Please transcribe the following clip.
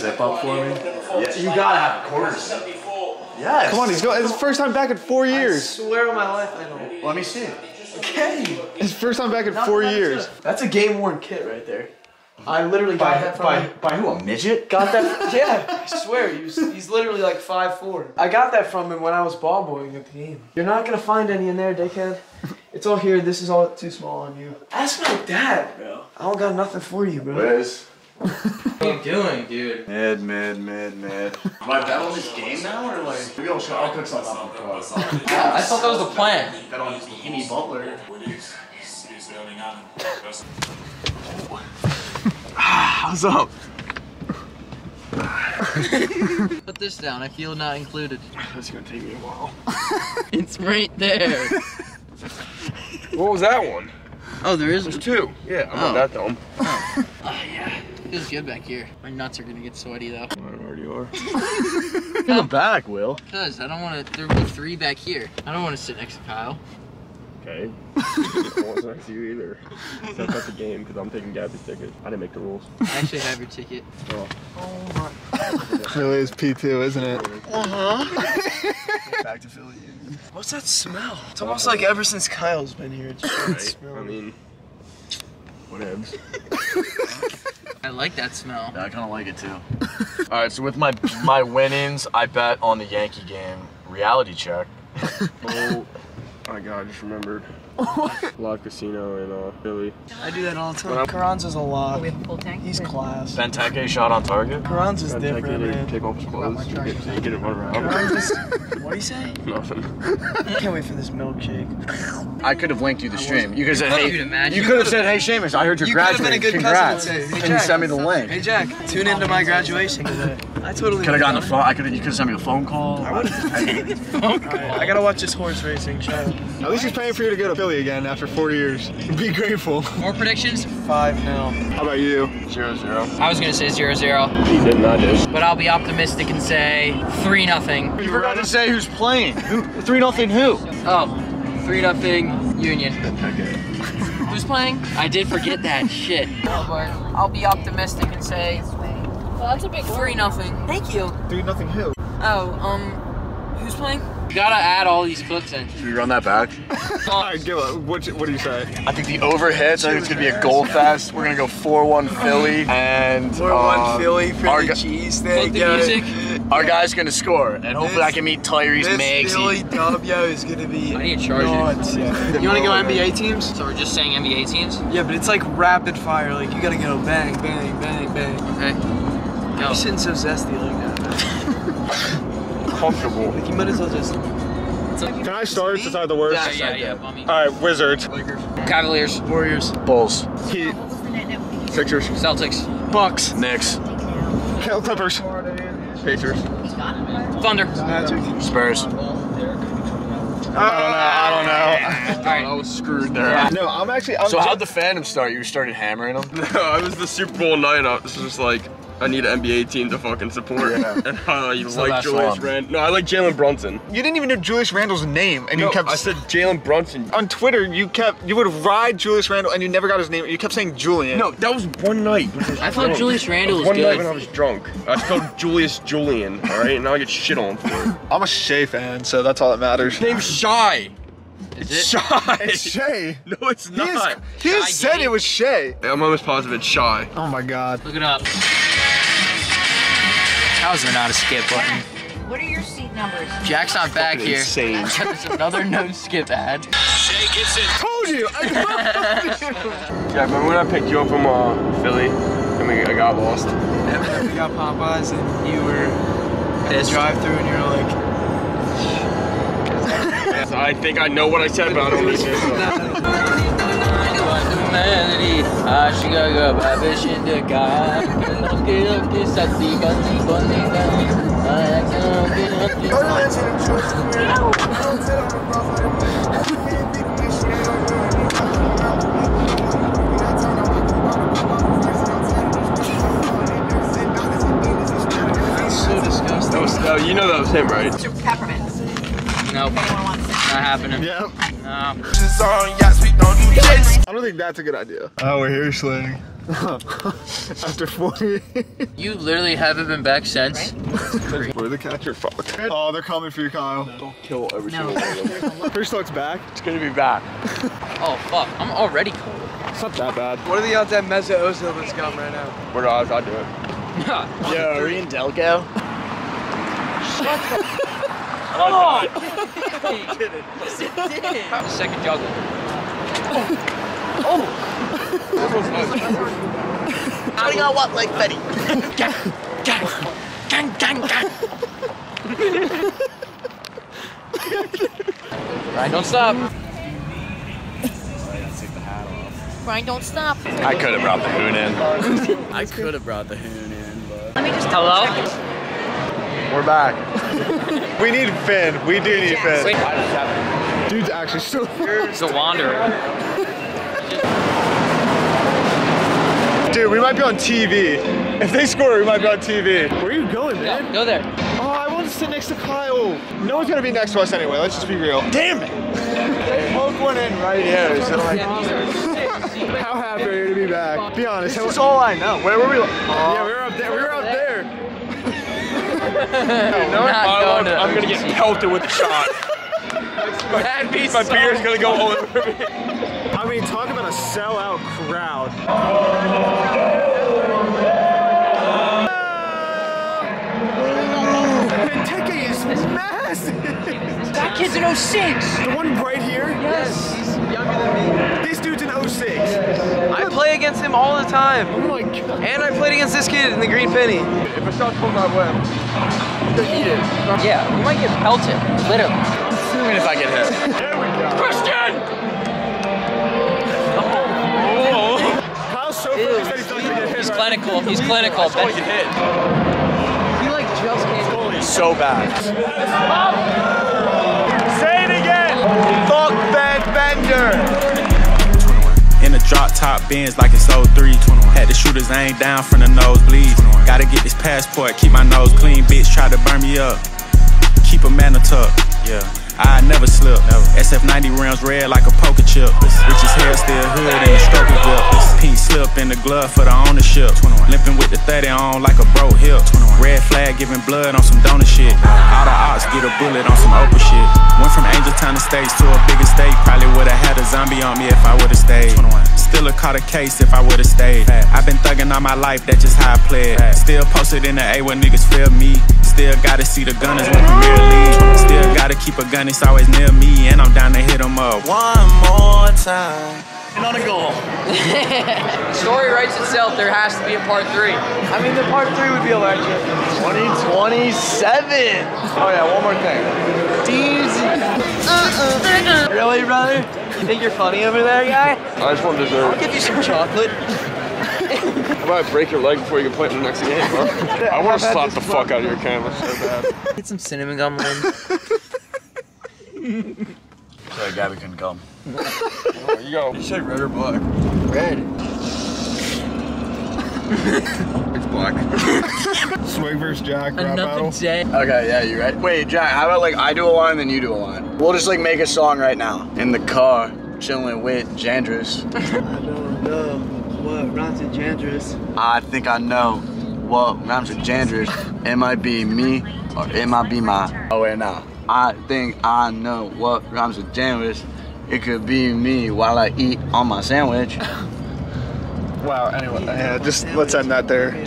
zip up for me? Yeah, you gotta have a quarter zip. Yes. Come on, he's going. It's his first time back in four years. I years. swear on my life I don't. Let me see. Okay. His first time back in four years. That's a game worn kit right there. I literally got By, that from by, him. by who? A midget? Got that? yeah, I swear. He's, he's literally like five four. I got that from him when I was ball boying at the game. You're not gonna find any in there, dickhead. It's all here. This is all too small on you. Ask my dad, bro. I don't got nothing for you, bro. Wiz. What are you doing, dude? Mad, mad, mad, mad. Am I bet on this game now, or like? Maybe I'll, show, I'll cook something up for us. I thought that was the plan. Bet on Jimmy Butler. Ah, what's up? Put this down. I feel not included. That's gonna take me a while. It's right there. What was that one? Oh, there is. There's two. Yeah, I'm Oh. not that dumb. Oh ah, yeah. Feels good back here. My nuts are gonna get sweaty though. I already are. In the back, Will. Cause I don't want to. There will be three back here. I don't want to sit next to Kyle. Okay. I wasn't next to you either. Except at the game because I'm taking Gabby's ticket. I didn't make the rules. I actually have your ticket. Really is P2, isn't it? Uh huh. Back to Philly. What's that smell? It's almost like ever since Kyle's been here. It's just Right? smell. I mean, whatevs. I like that smell. Yeah, I kind of like it too. All right, so with my my winnings, I bet on the Yankee game. Reality check. Oh my god, I just remembered. Live casino in uh, Philly. I do that all the time. Carranza's a lot. We have a full tank. He's class. Benteke shot on target. Carranza's Gotta take different, it, man. take off his clothes. You get, so you get it run around. Carranza's. What'd he say? Nothing. I Can't wait for this milkshake. I could have linked you the stream. You could have said, hey, you'd you could have said, hey, Seamus, I heard you're You could've been a graduating. good Congrats. cousin and hey, and you Jack. sent me the link. Hey Jack, tune into my graduation today. I totally Could have gotten a phone. I could have. You could have sent me a phone call. done it. Alright, I gotta watch this horse racing show. At least he's paying for you to go to Philly again after four years. Be grateful. More predictions? Five now. How about you? Zero zero. I was gonna say 0-0, He didn't, I did. but I'll be optimistic and say 3 nothing. You forgot to say who's playing. Who? Three nothing. Who? Oh, 3 nothing Union. okay. Who's playing? I did forget that. Shit. Oh, but I'll be optimistic and say Well, that's a big 3 nothing. Thank you. Three nothing who? Oh, um, who's playing? You gotta add all these clips in. Should we run that back? All right, give up. What, what do you say? I think the over hits. I think it's gonna be a goal fest. We're gonna go four-one Philly, and We're uh, one Philly for our the cheese Fuck thing. the music. Our guy's gonna score, and hopefully I can meet Tyrese This Maxey. Philly W is gonna be. I need a charger. nuts. You wanna go NBA teams? So we're just saying NBA teams? Yeah, but it's like rapid fire. Like you gotta go bang, bang, bang, bang. Okay. Go. You're sitting so zesty like that. Comfortable. Like you might as well just. Can I start since I have the worst? Yeah, yeah, yeah, bummy. All right, Wizards, Cavaliers, Warriors, Bulls, Heat, What's the net net? Sixers, Celtics, Bucks, Knicks, Clippers, Pacers. Thunder. Magic. Spurs. I don't know. I All right. I was screwed there. don't know. No, I'm actually. I'm So how'd the fandom start? You started hammering them? No, I was the Super Bowl night. I was just like, I need an NBA team to fucking support. Yeah. And I the like Julius one. Randle. No, I like Jalen Brunson. You didn't even know Julius Randle's name, and No, you kept. I said Jalen Brunson. on Twitter, you kept you would ride Julius Randle, and you never got his name. You kept saying Julian. No, that was one night. I thought Julius Randle was One night when I was drunk. I spelled Julius Julian, alright? And now I get shit on for it. I'm a Shea fan, so that's all that matters. His name's Shy. Is It's it? Shy. It's Shea. No, it's He, is, not. he said gay? it was Shea. I'm almost positive it's Shy. Oh my god. Look it up. How is there not a skip button? What are your seat numbers? Jack's not back Fucking here. insane. There's another no skip ad. Told you. I Yeah, remember when I picked you up from uh, Philly and we, I got lost? And we got Popeyes, and you were at the drive-through, and you're like. So I think I know what I said, but I don't need to. Oh, That's so disgusting. That was, oh, you know that was him, right? Peppermints. Nope, not Anyone wants to? happening. yep. No. I don't think that's a good idea. Oh, we're here, Sling. After 40. You literally haven't been back since. Where the catcher? Fuck. Oh, they're coming for you, Kyle. Don't kill every single one of them. Fish Luck's back. It's gonna be back. Oh fuck, I'm already cold. It's not that bad. What are the odds that Mesut Ozil would come right now? What odds? I'll do it. Yo, are we in Delco? Second juggle. I got what like Betty. Grind don't stop. Grind don't stop. I could have brought the hoon in. I could have brought the hoon in, but Let me just Hello? we're back. We need Finn. We do need Finn. Wait, Dude's actually still here. it's a wanderer. Dude, we might be on TV. If they score, we might be on TV. Where are you going, man? Go there. Oh, I want to sit next to Kyle. No one's gonna be next to us anyway. Let's just be real. Damn it! They poke one in right here. So like, how happy are you to be back? Be honest. That's all I know. Where were we? yeah, we were up there. We were up there. Not going to I'm gonna get pelted with the shot. That'd be My so beer's gonna go all over me. I mean, talk about a sellout crowd. Benteke is massive. That kid's an 06. The one right here. Yes. He's younger than me. This dude's an 06. I play against him all the time. Oh my god. And I played against this kid in the Green Penny. If a shot comes my way, I'm gonna eat it. Yeah, you might get pelted. Literally. Even if I get hit. There we go. Christian! Clinical. He's clinical. That's all I get hit. He like just came. So bad. Say it again. Fuck Ben Bender. In the drop top bins like it's 03. Had the shooters aimed down from the nosebleeds. Gotta get this passport, keep my nose clean. Bitch try to burn me up. Keep a man tuck. Yeah. I never slip. SF90 rims red like a poker chip. Rich as hell, still hood in the stroker grip. Pink slip in the glove for the ownership. Limping with the 30 on like a broke hip. Red flag giving blood on some donor shit. All the ops get a bullet on some Oprah shit. Went from Angel Town Estates to a bigger state. Probably would've had a zombie on me if I would've stayed. Still a caught a case if I would've stayed. I've been thugging all my life, that's just how I played. Still posted in the A where niggas feel me. Still gotta see the gunners win Premier League. Still gotta keep a gun, it's always near me. And I'm down to hit 'em up one more time. And on a goal. Story writes itself. There has to be a part three. I mean, the part three would be electric. 2027. Oh yeah, one more thing. Uh-uh. Really, brother? You think you're funny over there, guy? I just want dessert. I'll give you some chocolate. How about I might break your leg before you can play in the next game, bro. I want to slap the fuck out of your camera so bad. Get some cinnamon gum lime. Sorry, Gabby couldn't come. There you go. You said red or black? Red. It's black. Swig versus Jack rap Another battle. day. Okay, yeah, you right. Wait, Jack, how about like I do a line, then you do a line? We'll just like make a song right now. In the car, chilling with Jandris. I don't know what rhymes with Jandris. I think I know what rhymes with Jandris. It might be me or it might be my. Oh wait, now. I think I know what rhymes with Jandris. It could be me while I eat on my sandwich. Wow, anyway, yeah, just let's end that there.